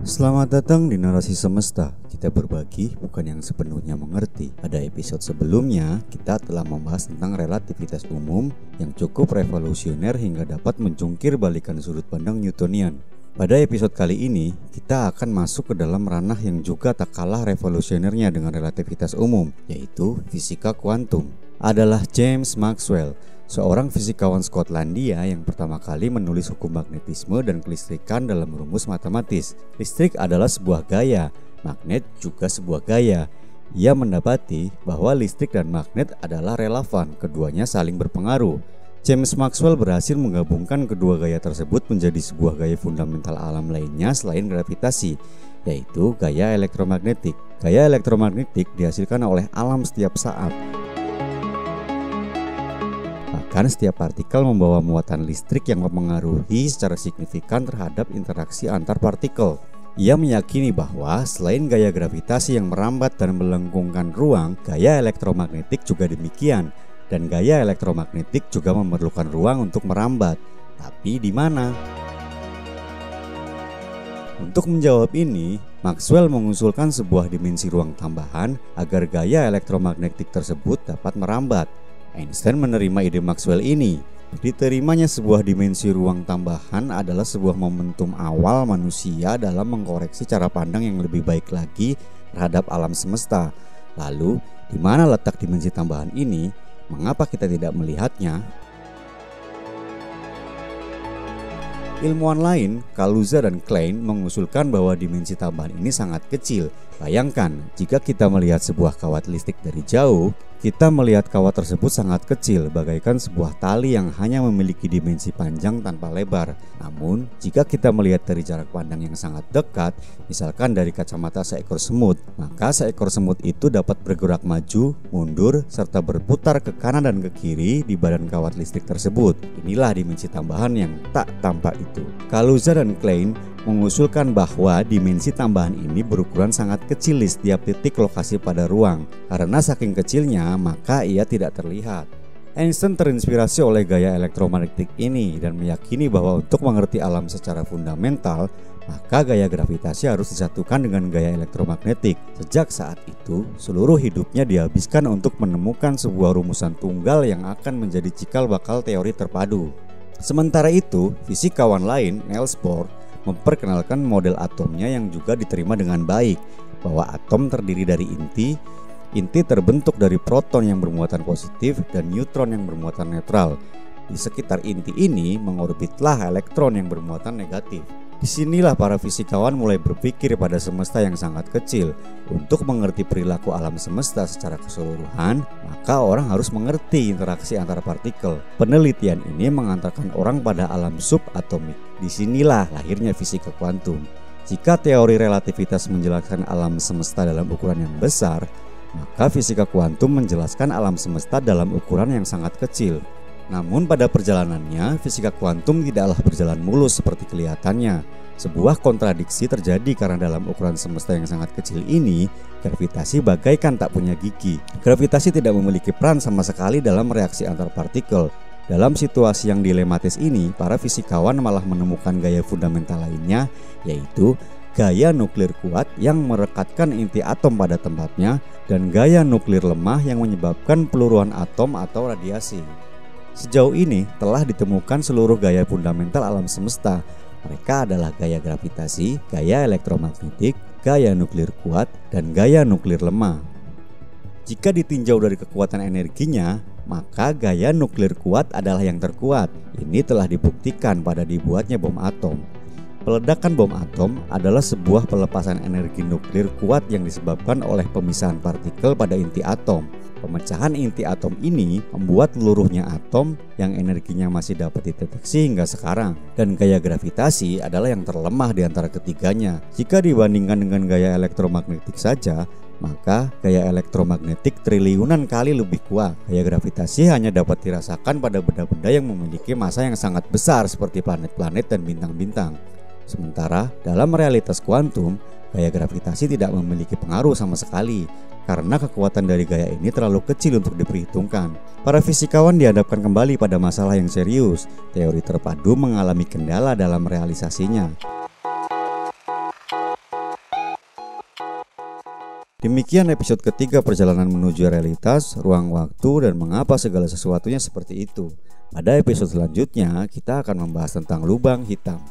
Selamat datang di Narasi Semesta. Kita berbagi bukan yang sepenuhnya mengerti. Pada episode sebelumnya, kita telah membahas tentang relativitas umum yang cukup revolusioner hingga dapat mencungkir balikan sudut pandang Newtonian. Pada episode kali ini, kita akan masuk ke dalam ranah yang juga tak kalah revolusionernya dengan relativitas umum, yaitu fisika kuantum. Adalah James Maxwell, seorang fisikawan Skotlandia yang pertama kali menulis hukum magnetisme dan kelistrikan dalam rumus matematis. Listrik adalah sebuah gaya, magnet juga sebuah gaya. Ia mendapati bahwa listrik dan magnet adalah relevan, keduanya saling berpengaruh. James Maxwell berhasil menggabungkan kedua gaya tersebut menjadi sebuah gaya fundamental alam lainnya selain gravitasi, yaitu gaya elektromagnetik. Gaya elektromagnetik dihasilkan oleh alam setiap saat, Bahkan setiap partikel membawa muatan listrik yang mempengaruhi secara signifikan terhadap interaksi antar partikel. Ia meyakini bahwa selain gaya gravitasi yang merambat dan melengkungkan ruang, gaya elektromagnetik juga demikian, dan gaya elektromagnetik juga memerlukan ruang untuk merambat. Tapi di mana? Untuk menjawab ini, Maxwell mengusulkan sebuah dimensi ruang tambahan agar gaya elektromagnetik tersebut dapat merambat. Einstein menerima ide Maxwell ini. Diterimanya sebuah dimensi ruang tambahan adalah sebuah momentum awal manusia dalam mengkoreksi cara pandang yang lebih baik lagi terhadap alam semesta. Lalu, di mana letak dimensi tambahan ini? Mengapa kita tidak melihatnya? Ilmuwan lain, Kaluza dan Klein mengusulkan bahwa dimensi tambahan ini sangat kecil. Bayangkan, jika kita melihat sebuah kawat listrik dari jauh, kita melihat kawat tersebut sangat kecil, bagaikan sebuah tali yang hanya memiliki dimensi panjang tanpa lebar. Namun, jika kita melihat dari jarak pandang yang sangat dekat, misalkan dari kacamata seekor semut, maka seekor semut itu dapat bergerak maju, mundur, serta berputar ke kanan dan ke kiri di badan kawat listrik tersebut. Inilah dimensi tambahan yang tak tampak itu. Kaluza dan Klein mengusulkan bahwa dimensi tambahan ini berukuran sangat kecil di setiap titik lokasi pada ruang. Karena saking kecilnya, maka ia tidak terlihat. Einstein terinspirasi oleh gaya elektromagnetik ini dan meyakini bahwa untuk mengerti alam secara fundamental, maka gaya gravitasi harus disatukan dengan gaya elektromagnetik. Sejak saat itu, seluruh hidupnya dihabiskan untuk menemukan sebuah rumusan tunggal yang akan menjadi cikal bakal teori terpadu. Sementara itu, fisikawan lain, Niels Bohr, memperkenalkan model atomnya yang juga diterima dengan baik bahwa atom terdiri dari inti inti terbentuk dari proton yang bermuatan positif dan neutron yang bermuatan netral. Di sekitar inti ini mengorbitlah elektron yang bermuatan negatif Di sinilah para fisikawan mulai berpikir pada semesta yang sangat kecil. Untuk mengerti perilaku alam semesta secara keseluruhan, maka orang harus mengerti interaksi antara partikel. Penelitian ini mengantarkan orang pada alam subatomik. Di sinilah lahirnya fisika kuantum. Jika teori relativitas menjelaskan alam semesta dalam ukuran yang besar, maka fisika kuantum menjelaskan alam semesta dalam ukuran yang sangat kecil. Namun pada perjalanannya, fisika kuantum tidaklah berjalan mulus seperti kelihatannya. Sebuah kontradiksi terjadi karena dalam ukuran semesta yang sangat kecil ini, gravitasi bagaikan tak punya gigi. Gravitasi tidak memiliki peran sama sekali dalam reaksi antar partikel. Dalam situasi yang dilematis ini, para fisikawan malah menemukan gaya fundamental lainnya, yaitu gaya nuklir kuat yang merekatkan inti atom pada tempatnya dan gaya nuklir lemah yang menyebabkan peluruan atom atau radiasi. Sejauh ini telah ditemukan seluruh gaya fundamental alam semesta. Mereka adalah gaya gravitasi, gaya elektromagnetik, gaya nuklir kuat, dan gaya nuklir lemah. Jika ditinjau dari kekuatan energinya, maka gaya nuklir kuat adalah yang terkuat. Ini telah dibuktikan pada dibuatnya bom atom. Peledakan bom atom adalah sebuah pelepasan energi nuklir kuat yang disebabkan oleh pemisahan partikel pada inti atom. Pemecahan inti atom ini membuat luruhnya atom yang energinya masih dapat dideteksi hingga sekarang dan gaya gravitasi adalah yang terlemah di antara ketiganya. Jika dibandingkan dengan gaya elektromagnetik saja, maka gaya elektromagnetik triliunan kali lebih kuat. Gaya gravitasi hanya dapat dirasakan pada benda-benda yang memiliki massa yang sangat besar seperti planet-planet dan bintang-bintang. Sementara dalam realitas kuantum, gaya gravitasi tidak memiliki pengaruh sama sekali karena kekuatan dari gaya ini terlalu kecil untuk diperhitungkan. Para fisikawan dihadapkan kembali pada masalah yang serius. Teori terpadu mengalami kendala dalam realisasinya. Demikian episode ketiga perjalanan menuju realitas, ruang waktu, dan mengapa segala sesuatunya seperti itu. Pada episode selanjutnya, kita akan membahas tentang lubang hitam.